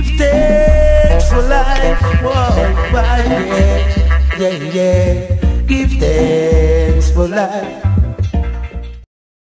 Gifted for life. Whoa, yeah, yeah, yeah. Gifted for life.